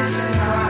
emotional.